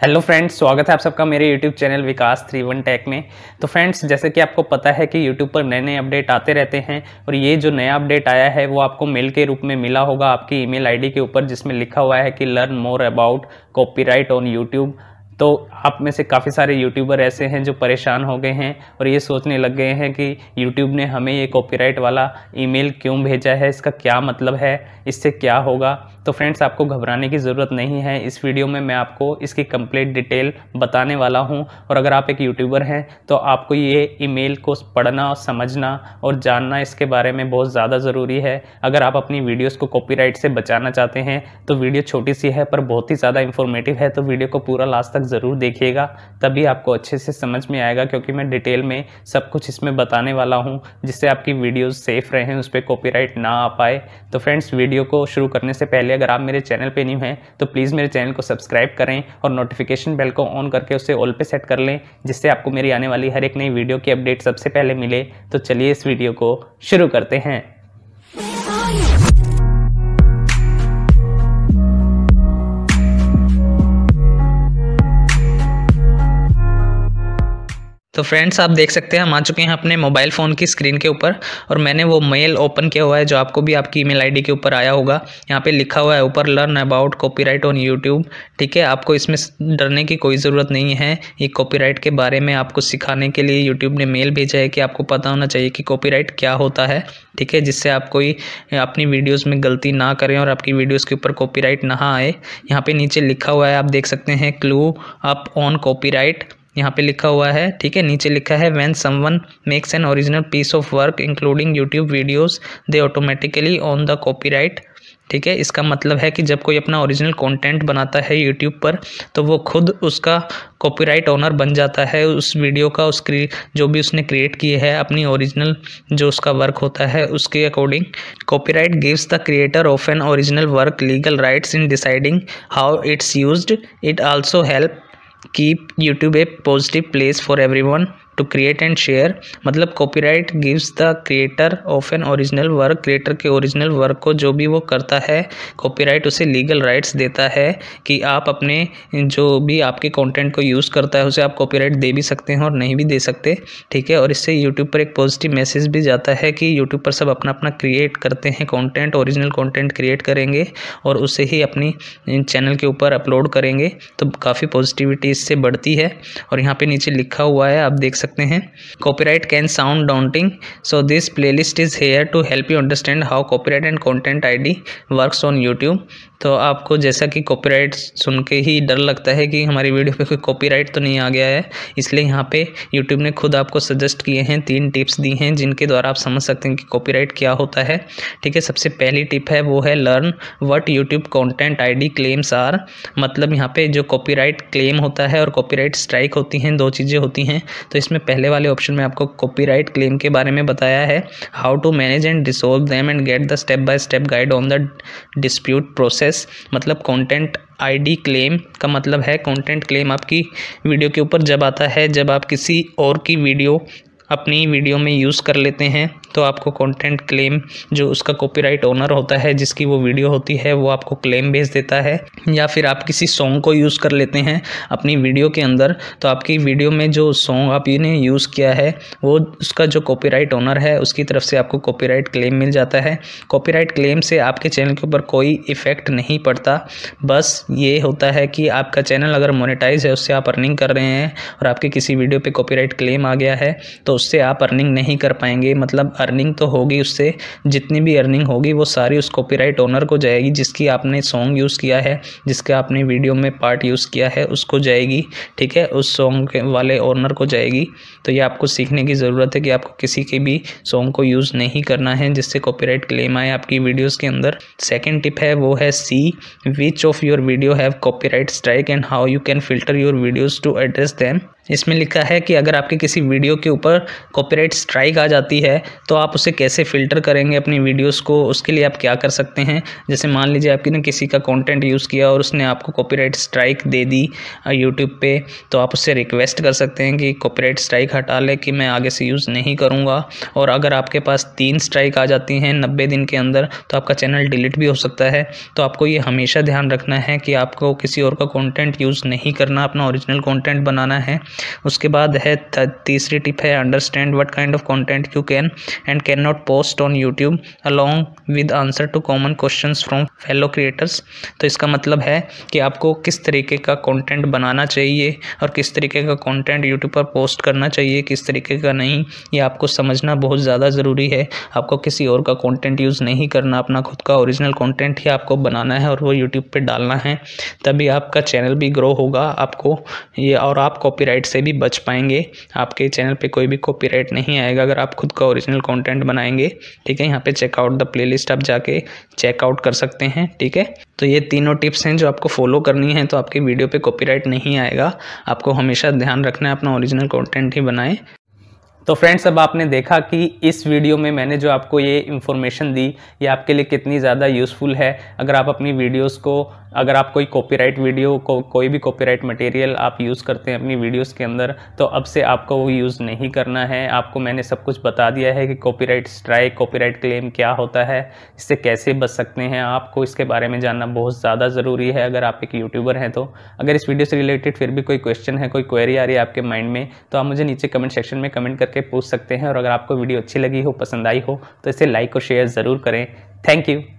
Hello friends स्वागत है आप सबका मेरे YouTube channel Vikas three one tech में। तो फ्रेंड्स जैसे कि आपको पता है कि यूट्यूब पर नए नए अपडेट आते रहते हैं और ये जो नया अपडेट आया है, वो आपको मेल के रूप में मिला होगा आपकी ईमेल आईडी के ऊपर, जिसमें लिखा हुआ है कि learn more about copyright on YouTube तो आप में से काफ़ी सारे यूट्यूबर ऐसे हैं जो परेशान हो गए हैं और ये सोचने लग गए हैं कि यूट्यूब ने हमें ये कॉपीराइट वाला ईमेल क्यों भेजा है? इसका क्या मतलब है? इससे क्या होगा? तो फ्रेंड्स आपको घबराने की ज़रूरत नहीं है। इस वीडियो में मैं आपको इसकी कंप्लीट डिटेल बताने वाला हूँ। और अगर आप एक यूट्यूबर हैं तो आपको ये ईमेल को पढ़ना, समझना और जानना इसके बारे में बहुत ज़्यादा ज़रूरी है। अगर आप अपनी वीडियोस को कॉपीराइट से बचाना चाहते हैं तो वीडियो छोटी सी है पर बहुत ही ज़्यादा इंफॉर्मेटिव है। तो वीडियो को पूरा लास्ट तक ज़रूर देखिएगा, तभी आपको अच्छे से समझ में आएगा, क्योंकि मैं डिटेल में सब कुछ इसमें बताने वाला हूँ, जिससे आपकी वीडियोज़ सेफ़ रहें, उस पर कॉपीराइट ना आ पाए। तो फ्रेंड्स, वीडियो को शुरू करने से पहले अगर आप मेरे चैनल पर न्यू हैं तो प्लीज़ मेरे चैनल को सब्सक्राइब करें और नोटिफिकेशन बेल को ऑन करके उसे ऑल पे सेट कर लें, जिससे आपको मेरी आने वाली हर एक नई वीडियो की अपडेट सबसे पहले मिले। तो चलिए इस वीडियो को शुरू करते हैं। तो फ्रेंड्स आप देख सकते हैं, हम आ चुके हैं अपने मोबाइल फ़ोन की स्क्रीन के ऊपर और मैंने वो मेल ओपन किया हुआ है, जो आपको भी आपकी ईमेल आईडी के ऊपर आया होगा। यहाँ पे लिखा हुआ है, ऊपर learn about copyright on YouTube ठीक है? आपको इसमें डरने की कोई ज़रूरत नहीं है, ये कॉपीराइट के बारे में आपको सिखाने के लिए यूट्यूब ने मेल भेजा है कि आपको पता होना चाहिए कि कॉपीराइट क्या होता है, ठीक है? जिससे आप कोई, अपनी वीडियोज़ में गलती ना करें और आपकी वीडियोज़ के ऊपर कॉपीराइट ना आए। यहाँ पे नीचे लिखा हुआ है, आप देख सकते हैं क्लू अप ऑन कॉपीराइट यहाँ पे लिखा हुआ है, ठीक है? नीचे लिखा है when someone makes an original piece of work including YouTube videos they automatically own the copyright ठीक है? इसका मतलब है कि जब कोई अपना ओरिजिनल कंटेंट बनाता है यूट्यूब पर तो वो खुद उसका कॉपीराइट ओनर बन जाता है। उस वीडियो का, उस जो भी उसने क्रिएट किए है, अपनी ओरिजिनल जो उसका वर्क होता है, उसके according copyright gives the creator of an original work legal rights in deciding how it's used it also help keep youtube a positive place for everyone to create and share मतलब copyright gives the creator of an original work creator के original work को जो भी वो करता है copyright उसे legal rights देता है कि आप अपने जो भी आपके कंटेंट को यूज़ करता है, उसे आप कॉपीराइट दे भी सकते हैं और नहीं भी दे सकते। ठीक है? और इससे यूट्यूब पर एक पॉजिटिव मैसेज भी जाता है कि यूट्यूब पर सब अपना अपना क्रिएट करते हैं कॉन्टेंट ओरिजिनल कॉन्टेंट क्रिएट करेंगे और उसे ही अपनी चैनल के ऊपर अपलोड करेंगे। तो काफ़ी पॉजिटिविटी इससे बढ़ती है। और यहाँ पे नीचे लिखा हुआ है, आप देख सकते सकते हैं। Copyright can sound daunting so this playlist is here to help you understand how copyright and content ID works on YouTube तो आपको जैसा कि कॉपीराइट सुन के ही डर लगता है कि हमारी वीडियो पे कोई कॉपीराइट तो नहीं आ गया है, इसलिए यहाँ पे यूट्यूब ने खुद आपको सजेस्ट किए हैं तीन टिप्स दी हैं, जिनके द्वारा आप समझ सकते हैं कि कॉपीराइट क्या होता है। ठीक है, सबसे पहली टिप है, वो है learn what YouTube content ID claims are मतलब यहाँ पे जो कॉपीराइट क्लेम होता है और कॉपीराइट स्ट्राइक होती हैं, दो चीज़ें होती हैं तो इसमें पहले वाले ऑप्शन में आपको कॉपीराइट क्लेम के बारे में बताया है how to manage and dissolve them and get the step by step guide on the dispute process process मतलब कंटेंट आईडी क्लेम का मतलब है कंटेंट क्लेम आपकी वीडियो के ऊपर जब आता है, जब आप किसी और की वीडियो अपनी वीडियो में यूज़ कर लेते हैं तो आपको कंटेंट क्लेम जो उसका कॉपीराइट ओनर होता है, जिसकी वो वीडियो होती है, वो आपको क्लेम भेज देता है। या फिर आप किसी सॉन्ग को यूज़ कर लेते हैं अपनी वीडियो के अंदर तो आपकी वीडियो में जो सॉन्ग आप ने यूज़ किया है, वो उसका जो कॉपीराइट ओनर है, उसकी तरफ़ से आपको कॉपीराइट क्लेम मिल जाता है। कॉपीराइट क्लेम से आपके चैनल के ऊपर कोई इफ़ेक्ट नहीं पड़ता। बस ये होता है कि आपका चैनल अगर मोनेटाइज है, उससे आप अर्निंग कर रहे हैं, और आपके किसी वीडियो पर कॉपीराइट क्लेम आ गया है तो उससे आप अर्निंग नहीं कर पाएँगे। मतलब अर्निंग तो होगी उससे, जितनी भी अर्निंग होगी, वो सारी उस कॉपीराइट ओनर को जाएगी, जिसकी आपने सॉन्ग यूज़ किया है, जिसके आपने वीडियो में पार्ट यूज़ किया है, उसको जाएगी, ठीक है? उस सॉन्ग के वाले ओनर को जाएगी। तो ये आपको सीखने की ज़रूरत है कि आपको किसी के भी सॉन्ग को यूज़ नहीं करना है, जिससे कॉपीराइट क्लेम आए आपकी वीडियोज़ के अंदर। सेकेंड टिप है, वो है see which of your video have copyright strike and how you can filter your videos to address them इसमें लिखा है कि अगर आपके किसी वीडियो के ऊपर कॉपीराइट स्ट्राइक आ जाती है तो आप उसे कैसे फ़िल्टर करेंगे अपनी वीडियोस को, उसके लिए आप क्या कर सकते हैं? जैसे मान लीजिए आपकी ने किसी का कंटेंट यूज़ किया और उसने आपको कॉपीराइट स्ट्राइक दे दी यूट्यूब पे तो आप उससे रिक्वेस्ट कर सकते हैं कि कॉपीराइट स्ट्राइक हटा ले, कि मैं आगे से यूज़ नहीं करूँगा। और अगर आपके पास तीन स्ट्राइक आ जाती हैं नब्बे दिन के अंदर तो आपका चैनल डिलीट भी हो सकता है। तो आपको ये हमेशा ध्यान रखना है कि आपको किसी और का कॉन्टेंट यूज़ नहीं करना, अपना ओरिजिनल कॉन्टेंट बनाना है। उसके बाद है तीसरी टिप है understand what kind of content you can and can not post on YouTube along with answer to common question from fellow creators तो इसका मतलब है कि आपको किस तरीके का कॉन्टेंट बनाना चाहिए और किस तरीके का कॉन्टेंट यूट्यूब पर पोस्ट करना चाहिए, किस तरीके का नहीं, ये आपको समझना बहुत ज़्यादा ज़रूरी है। आपको किसी और का कंटेंट यूज़ नहीं करना, अपना खुद का ओरिजिनल कंटेंट ही आपको बनाना है और वो यूट्यूब पे डालना है, तभी आपका चैनल भी ग्रो होगा, आपको ये और आप कॉपीराइट से भी बच पाएँगे। आपके चैनल पे कोई भी कॉपीराइट नहीं आएगा। अगर आप खुद का ओरिजिनल कंटेंट बनाएँगे, ठीक है, यहाँ पे चेकआउट द प्लेलिस्ट आप जाके चेकआउट कर सकते हैं, ठीक है? तो ये तीनों टिप्स हैं जो आपको फॉलो करनी है तो आपकी वीडियो पे कॉपीराइट नहीं आएगा। आपको हमेशा ध्यान रखना है, अपना ओरिजिनल कॉन्टेंट ही बनाएँ। तो फ्रेंड्स, अब आपने देखा कि इस वीडियो में मैंने जो आपको ये इन्फॉर्मेशन दी, ये आपके लिए कितनी ज़्यादा यूज़फुल है। अगर आप अपनी वीडियोस को, अगर आप कोई कॉपीराइट वीडियो को, कोई भी कॉपीराइट मटेरियल आप यूज़ करते हैं अपनी वीडियोस के अंदर तो अब से आपको वो यूज़ नहीं करना है। आपको मैंने सब कुछ बता दिया है कि कॉपीराइट स्ट्राइक कॉपीराइट क्लेम क्या होता है, इससे कैसे बच सकते हैं आपको इसके बारे में जानना बहुत ज़्यादा ज़रूरी है अगर आप एक यूट्यूबर हैं तो। अगर इस वीडियो से रिलेटेड फिर भी कोई क्वेश्चन है, कोई क्वेरी आ रही है आपके माइंड में तो आप मुझे नीचे कमेंट सेक्शन में कमेंट करके पूछ सकते हैं और अगर आपको वीडियो अच्छी लगी हो, पसंद आई हो तो इसे लाइक और शेयर ज़रूर करें। Thank you